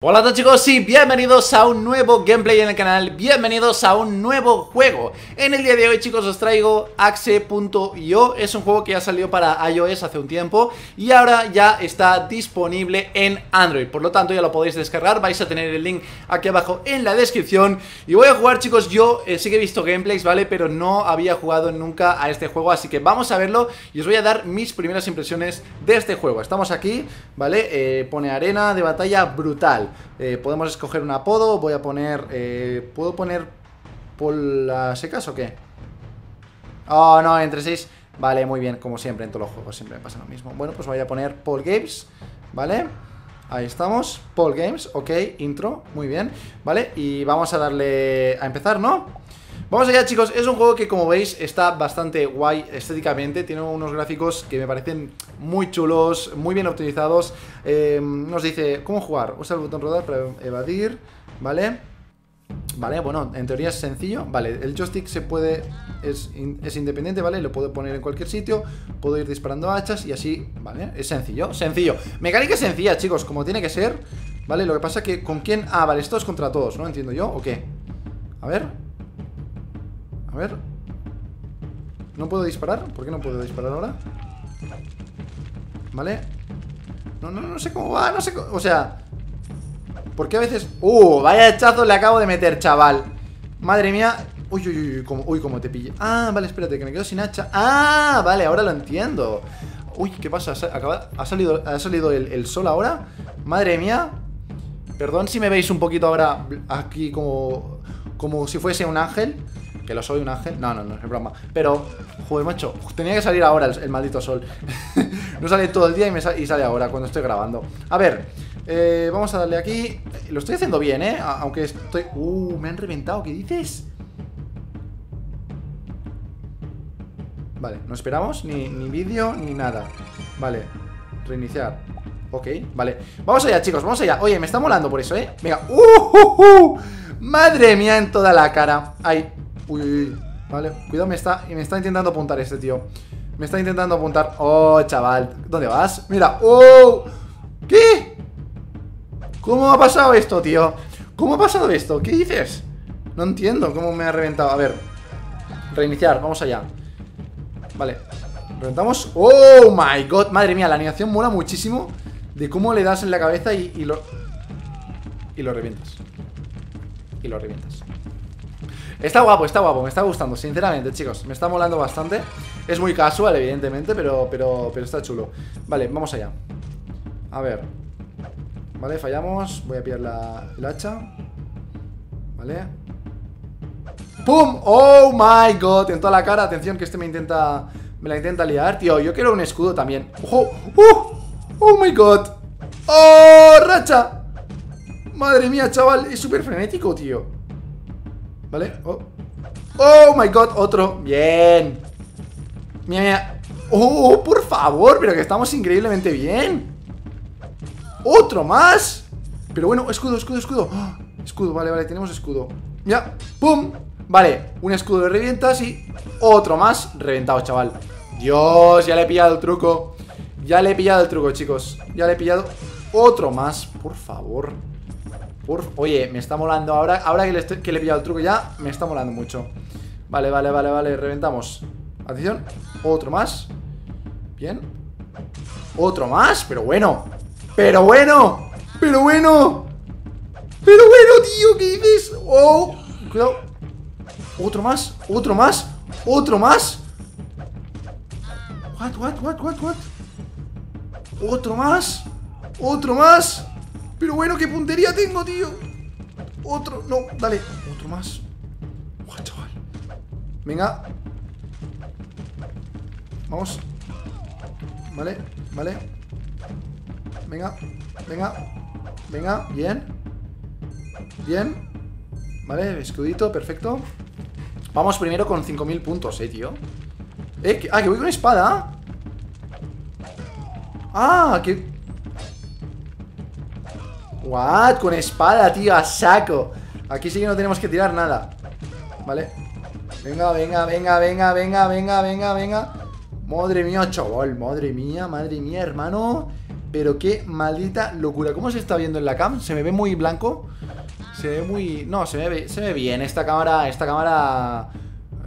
Hola a todos chicos y bienvenidos a un nuevo gameplay en el canal, bienvenidos a un nuevo juego. En el día de hoy chicos os traigo Axe.io, es un juego que ya salió para iOS hace un tiempo Y ahora ya está disponible en Android, por lo tanto ya lo podéis descargar. Vais a tener el link aquí abajo en la descripción. Y voy a jugar chicos, yo eh, sí que he visto gameplays, ¿vale? Pero no había jugado nunca a este juego, así que vamos a verlo Y os voy a dar mis primeras impresiones de este juego. Estamos aquí, ¿vale? Eh, pone arena de batalla brutal eh, podemos escoger un apodo. Voy a poner... Eh, ¿Puedo poner por las secas o qué? Oh, no, entre 6 Vale, muy bien, como siempre en todos los juegos Siempre me pasa lo mismo Bueno, pues voy a poner Paul Games ¿Vale? Ahí estamos, Paul Games, ok, intro, muy bien ¿Vale? Y vamos a darle a empezar, ¿no? Vamos allá chicos, es un juego que como veis está bastante guay estéticamente Tiene unos gráficos que me parecen muy chulos, muy bien optimizados eh, Nos dice, ¿cómo jugar? Usa el botón rodar para evadir, ¿vale? Vale, bueno, en teoría es sencillo Vale, el joystick se puede, es, independiente, ¿vale? Lo puedo poner en cualquier sitio Puedo ir disparando hachas y así, ¿vale? Es sencillo, sencillo Mecánica sencilla, chicos, como tiene que ser ¿Vale? Lo que pasa es que, ¿con quién? Ah, vale, esto es contra todos, ¿no? Entiendo yo, ¿o qué? A ver a ver ¿No puedo disparar? ¿Por qué no puedo disparar ahora? ¿Vale? No, no, no sé cómo va, no sé cómo... O sea... ¿Por qué a veces...? ¡Uh! Vaya hechazo le acabo de meter, chaval Madre mía Uy, uy, uy, como, uy, cómo te pille Ah, vale, espérate, que me quedo sin hacha Ah, vale, ahora lo entiendo Uy, ¿qué pasa? ¿Ha salido, ha salido el, el sol ahora? Madre mía Perdón si me veis un poquito ahora aquí como, como si fuese un ángel que lo soy un ángel. No, no, no, es broma. Pero, joder, macho, tenía que salir ahora el, maldito sol. no sale todo el día y, me sale ahora cuando estoy grabando. A ver, eh, vamos a darle aquí. Lo estoy haciendo bien, ¿eh? Aunque estoy... Uh, me han reventado, ¿qué dices? Vale, no esperamos ni, ni vídeo ni nada. Vale, reiniciar. Ok, vale. Vamos allá, chicos, vamos allá. Oye, me está molando por eso, ¿eh? Venga. ¡Uh! uh, uh! Madre mía, en toda la cara. Ahí. Uy, uy, Vale, cuidado, me está, me está intentando apuntar este tío Me está intentando apuntar Oh, chaval, ¿dónde vas? Mira, oh ¿Qué? ¿Cómo ha pasado esto, tío? ¿Cómo ha pasado esto? ¿Qué dices? No entiendo cómo me ha reventado A ver, reiniciar, vamos allá Vale, reventamos Oh my god, madre mía, la animación mola muchísimo De cómo le das en la cabeza y, lo... Y lo revientas Y lo revientas Está guapo, está guapo, me está gustando, sinceramente, chicos Me está molando bastante Es muy casual, evidentemente, pero, pero, pero está chulo Vale, vamos allá A ver Vale, fallamos Voy a pillar la, el hacha Vale ¡Pum! ¡Oh my god! En toda la cara, atención que este me intenta Me la intenta liar, tío Yo quiero un escudo también ¡Oh! ¡Oh! ¡Oh my god! ¡Oh! ¡Racha! Madre mía, chaval Es súper frenético, tío ¿Vale? Oh. oh my god, otro. Bien. Mira, mira. Oh, por favor, pero que estamos increíblemente bien. Otro más. Pero bueno, escudo, escudo, escudo. ¡Ah! Escudo, vale, vale, tenemos escudo. Ya, pum. Vale, un escudo de revientas y otro más Reventado, chaval. Dios, ya le he pillado el truco. Ya le he pillado el truco, chicos. Ya le he pillado otro más Por favor Oye, me está molando. Ahora Ahora que le, que le he pillado el truco ya Me está molando mucho. Vale, vale, vale, vale, reventamos. Atención, otro más. Bien. Otro más, pero bueno. Pero bueno, pero bueno. Pero bueno, tío, ¿qué dices? Oh, cuidado. Otro más, otro más Otro más. What, what, what, what, what Otro más Otro más pero bueno, qué puntería tengo, tío. Otro, no, dale. Otro más. Uah, chaval. Venga. Vamos. Vale, vale. Venga, venga. Venga, bien. Bien. Vale, escudito, perfecto. Vamos primero con 5.000 puntos, eh, tío. Eh, ah, que voy con espada. Ah, que... What? Con espada, tío, a saco Aquí sí que no tenemos que tirar nada Vale Venga, venga, venga, venga, venga, venga, venga, venga Madre mía, chaval, madre mía, madre mía, hermano Pero qué maldita locura. ¿Cómo se está viendo en la cam? ¿Se me ve muy blanco? Se ve muy... No, se me ve, se ve bien. Esta cámara... Esta cámara...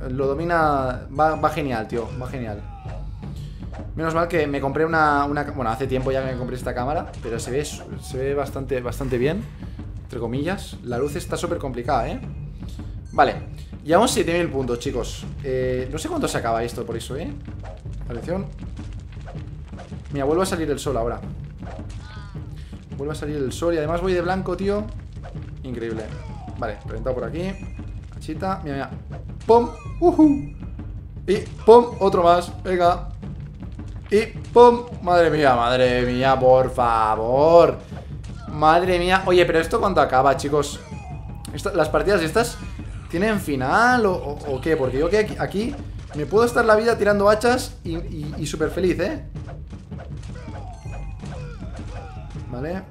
Lo domina... Va genial, tío. Va genial. Menos mal que me compré una, una, Bueno, hace tiempo ya que me compré esta cámara Pero se ve, se ve bastante, bastante bien Entre comillas. La luz está súper complicada, ¿eh? Vale Llevamos 7000 puntos, chicos. Eh, No sé cuánto se acaba esto por eso, ¿eh? Atención. Mira, vuelve a salir el sol ahora. Vuelve a salir el sol Y además voy de blanco, tío. Increíble. Vale, reventado por aquí. Hachita, mira, mira. ¡Pum! ¡Uh Y ¡pum! Otro más, venga y ¡pum! Madre mía, madre mía, por favor Madre mía Oye, pero ¿esto cuánto acaba, chicos? ¿Las partidas estas tienen final o, qué? Porque yo que aquí, me puedo estar la vida tirando hachas y, y, súper feliz, ¿eh? Vale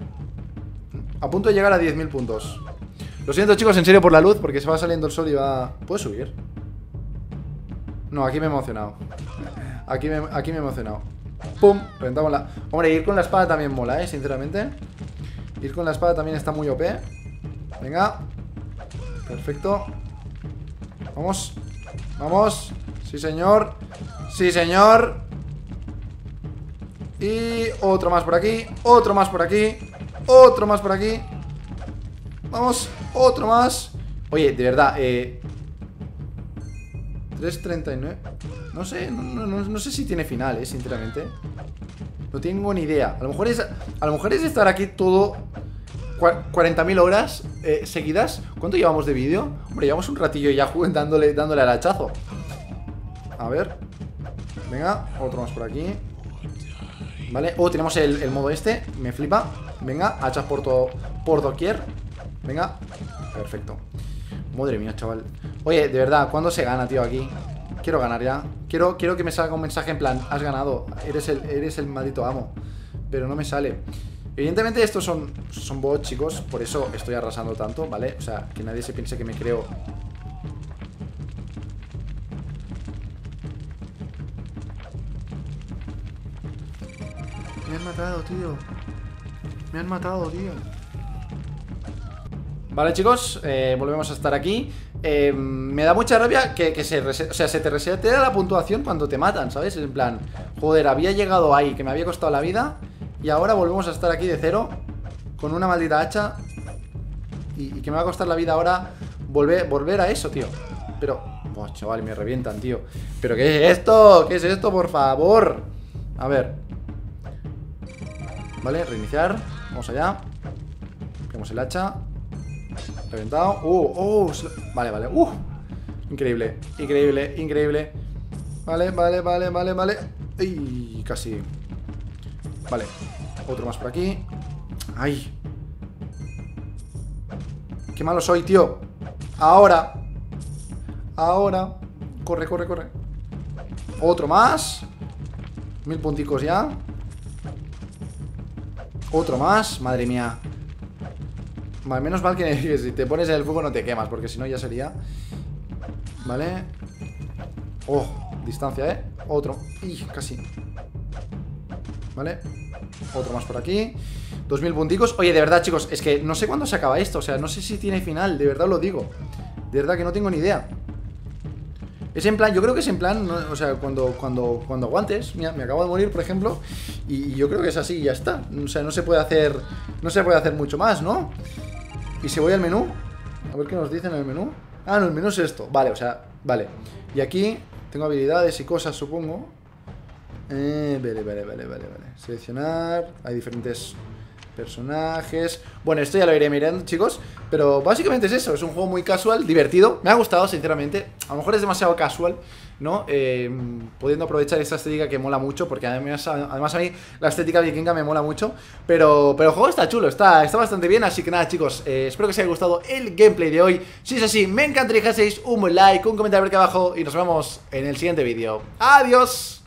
A punto de llegar a 10.000 puntos Lo siento, chicos, en serio por la luz Porque se va saliendo el sol y va... ¿Puedo subir? No, aquí me he emocionado. Aquí me, aquí me he emocionado. ¡Pum! Reventamos la... Hombre, ir con la espada también mola, ¿eh? Sinceramente. Ir con la espada también está muy OP Venga. Perfecto. Vamos. Vamos. Sí, señor. Sí, señor. Y otro más por aquí. Otro más por aquí. Otro más por aquí. Vamos. Otro más. Oye, de verdad Eh 3.39 No sé, no, sé si tiene final, eh, sinceramente. No tengo ni idea. A lo mejor es, a lo mejor es estar aquí todo 40.000 horas eh, seguidas. ¿Cuánto llevamos de vídeo? Hombre, llevamos un ratillo ya dándole, dándole al hachazo. A ver. Venga, otro más por aquí. Vale, oh, tenemos el, el modo este. Me flipa. Venga, hachas por, todo, por doquier. Venga, perfecto. Madre mía, chaval Oye, de verdad, ¿cuándo se gana, tío, aquí? Quiero ganar ya. Quiero, quiero que me salga un mensaje en plan Has ganado, eres el, eres el maldito amo Pero no me sale. Evidentemente estos son, son bots, chicos Por eso estoy arrasando tanto, ¿vale? O sea, que nadie se piense que me creo. Me han matado, tío. Me han matado, tío. Vale chicos, eh, volvemos a estar aquí eh, Me da mucha rabia que, se, o sea, se te resetea la puntuación cuando te matan, ¿sabes? En plan, joder, había llegado ahí, que me había costado la vida Y ahora volvemos a estar aquí de cero Con una maldita hacha Y, que me va a costar la vida ahora volver, a eso, tío Pero, oh, chaval, me revientan, tío ¿Pero qué es esto? ¿Qué es esto, por favor? A ver Vale, reiniciar Vamos allá Tenemos el hacha Reventado. Uh, uh. Vale, vale. Uh. Increíble, increíble, increíble. Vale, vale, vale, vale, vale. Y casi. Vale. Otro más por aquí. Ay. Qué malo soy, tío. Ahora. Ahora. Corre, corre, corre. Otro más. Mil punticos ya. Otro más. Madre mía menos mal que, si te pones en el fuego no te quemas, porque si no ya sería... Vale. Oh, distancia, ¿eh? Otro. Y casi. Vale. Otro más por aquí. 2000 punticos. Oye, de verdad, chicos, es que no sé cuándo se acaba esto. O sea, no sé si tiene final, de verdad lo digo. De verdad que no tengo ni idea. Es en plan, yo creo que es en plan, o sea, cuando, cuando, cuando aguantes, mira, me acabo de morir, por ejemplo, y yo creo que es así y ya está. O sea, no se puede hacer, no se puede hacer mucho más, ¿no? Y si voy al menú, a ver qué nos dicen en el menú. Ah, no, el menú es esto. Vale, o sea, vale. Y aquí tengo habilidades y cosas, supongo. Eh, vale, vale, vale, vale, vale. Seleccionar. Hay diferentes personajes. Bueno, esto ya lo iré mirando, chicos. Pero básicamente es eso. Es un juego muy casual, divertido. Me ha gustado, sinceramente. A lo mejor es demasiado casual. ¿no? Eh, pudiendo aprovechar esta estética que mola mucho, porque además, además a mí la estética vikinga me mola mucho, pero, pero el juego está chulo, está, está bastante bien, así que nada chicos, eh, espero que os haya gustado el gameplay de hoy, si es así, me encantaría que dejaseis un buen like, un comentario aquí abajo y nos vemos en el siguiente vídeo. ¡Adiós!